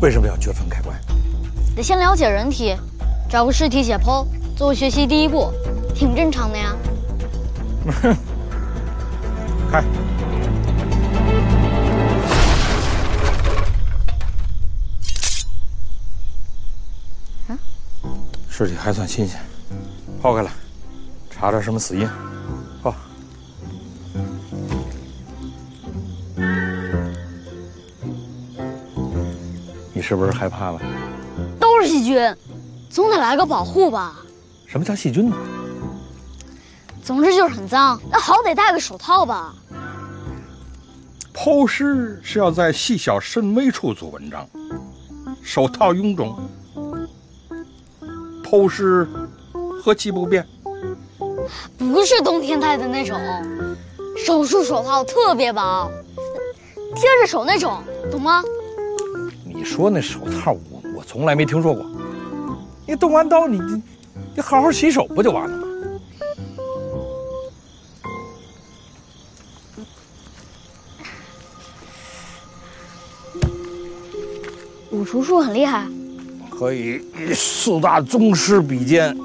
为什么要掘坟开棺？得先了解人体，找个尸体解剖，作为学习第一步，挺正常的呀。开。尸体还算新鲜，剖开了，查查什么死因。是不是害怕了？都是细菌，总得来个保护吧。什么叫细菌呢？总之就是很脏，那好歹戴个手套吧。剖尸是要在细小甚微处做文章，手套臃肿。剖尸何其不便？不是冬天戴的那种，手术手套特别薄，贴着手那种，懂吗？你说那手套，我我从来没听说过。你动完刀，你你你好好洗手不就完了吗？武术术很厉害。可以与四大宗师比肩。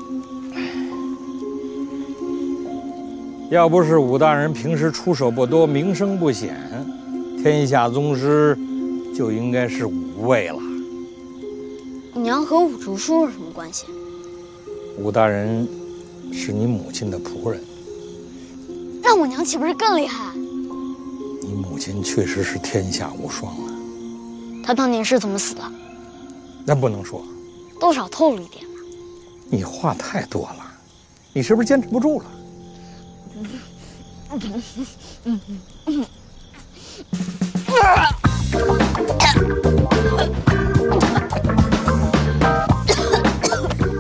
要不是武大人平时出手不多，名声不显，天下宗师就应该是五位了。娘和武竹叔有什么关系？武大人是你母亲的仆人，那我娘岂不是更厉害？你母亲确实是天下无双啊。她当年是怎么死的？那不能说，多少透露一点吧。你话太多了，你是不是坚持不住了？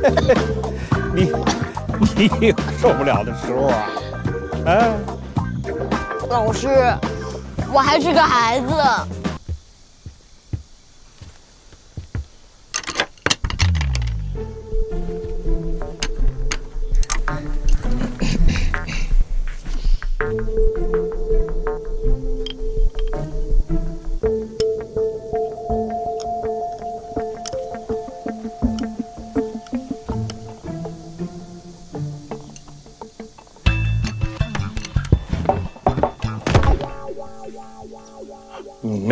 你你有受不了的时候啊？啊？老师，我还是个孩子。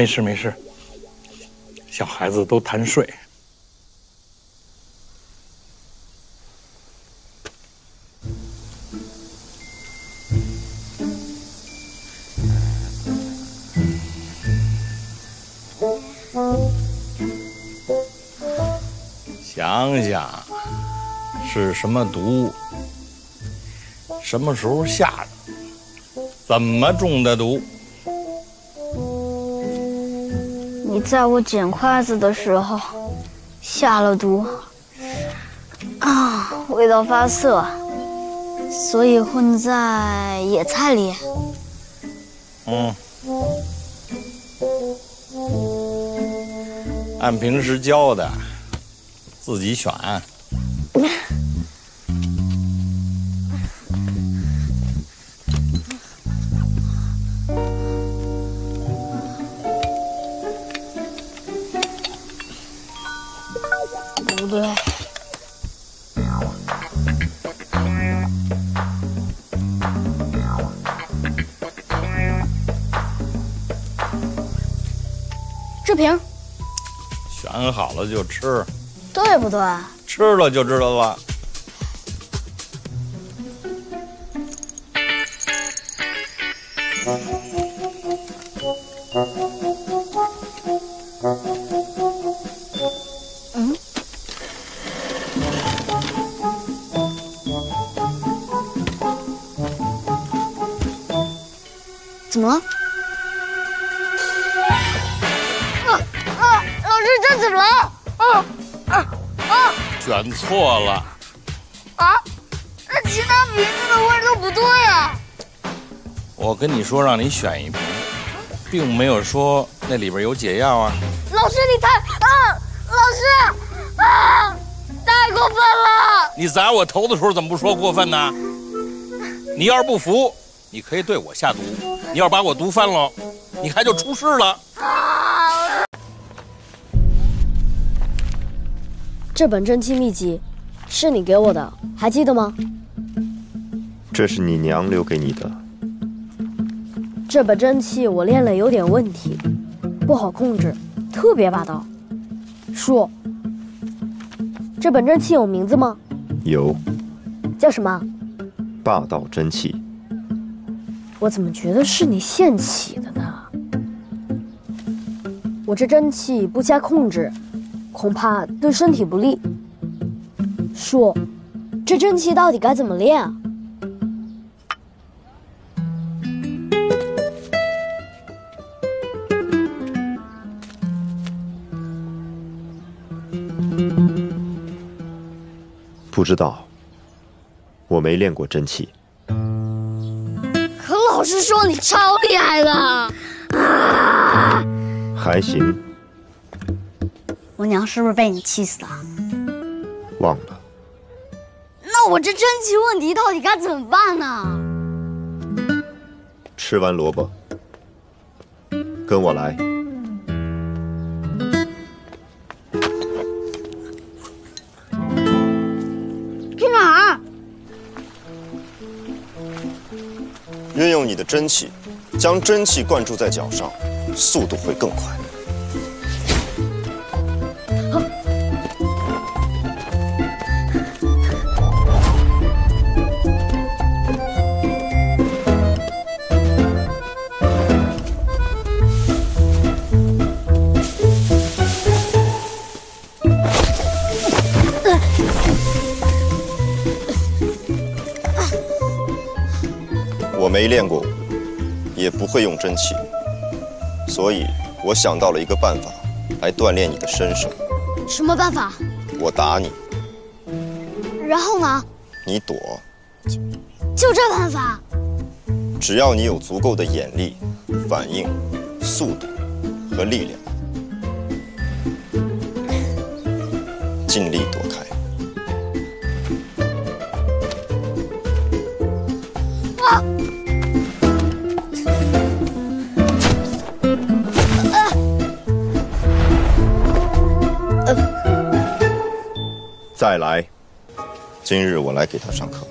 没事没事，小孩子都贪睡。想想是什么毒，什么时候下的，怎么中的毒？在我捡筷子的时候下了毒，啊，味道发涩，所以混在野菜里。嗯，按平时教的，自己选。志平，选好了就吃，对不对？吃了就知道了。怎么了？啊！老师，这怎么了？啊啊啊！选错了。啊？那其他瓶子的味都不对啊。我跟你说，让你选一瓶，并没有说那里边有解药啊。老师，你太……啊！老师，啊！太过分了！你砸我头的时候怎么不说过分呢？你要是不服，你可以对我下毒。你要把我毒翻了，你还就出事了。这本真气秘籍是你给我的，还记得吗？这是你娘留给你的。这本真气我练了有点问题，不好控制，特别霸道。叔，这本真气有名字吗？有，叫什么？霸道真气。我怎么觉得是你现起的呢？我这真气不加控制，恐怕对身体不利。叔，这真气到底该怎么练啊？不知道，我没练过真气。可老师说你超厉害的，啊！还行。我娘是不是被你气死了？忘了。那我这真气问题到底该怎么办呢？吃完萝卜，跟我来。去哪儿？运用你的真气，将真气灌注在脚上，速度会更快。没练过武，也不会用真气，所以我想到了一个办法，来锻炼你的身手。什么办法？我打你，然后呢？你躲。就这办法？只要你有足够的眼力、反应、速度和力量，尽力躲再来，今日我来给他上课。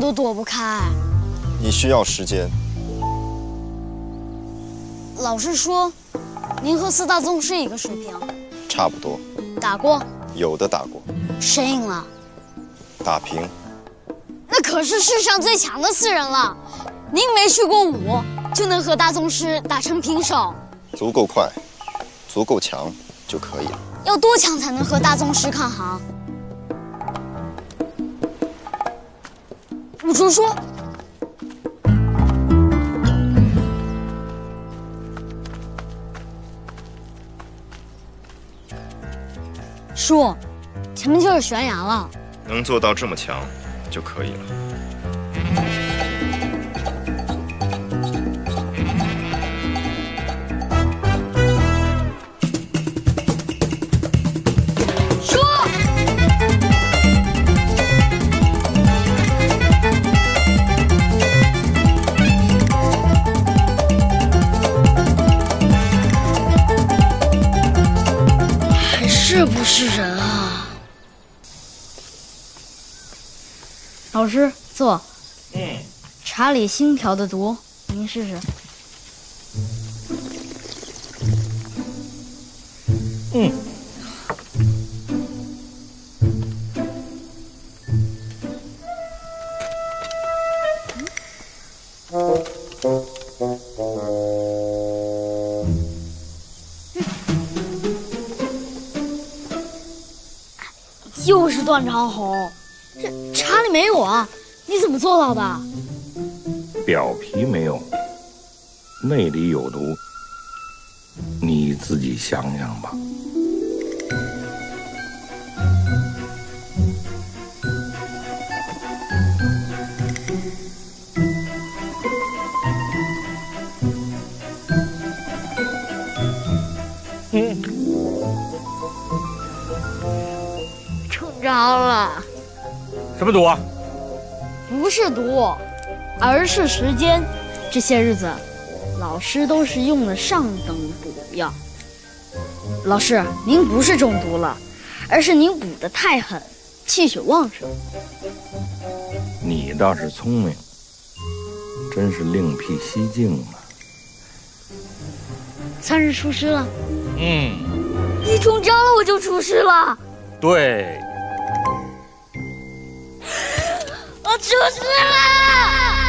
都躲不开。你需要时间。老师说，您和四大宗师一个水平。差不多。打过？有的打过。谁赢了？打平。那可是世上最强的四人了。您没学过武，就能和大宗师打成平手？足够快，足够强就可以了。要多强才能和大宗师抗衡？不说说：“叔，前面就是悬崖了。能做到这么强，就可以了。”是不是人啊？老师，坐。嗯。茶里新调的毒，您试试。嗯。又是断肠红，这茶里没有啊？你怎么做到的？表皮没有，内里有毒。你自己想想吧。中招了，什么毒啊？不是毒，而是时间。这些日子，老师都是用了上等补药。老师，您不是中毒了，而是您补的太狠，气血旺盛。你倒是聪明，真是另辟蹊径了！算是出师了。嗯，一中招了我就出师了，对。出事了！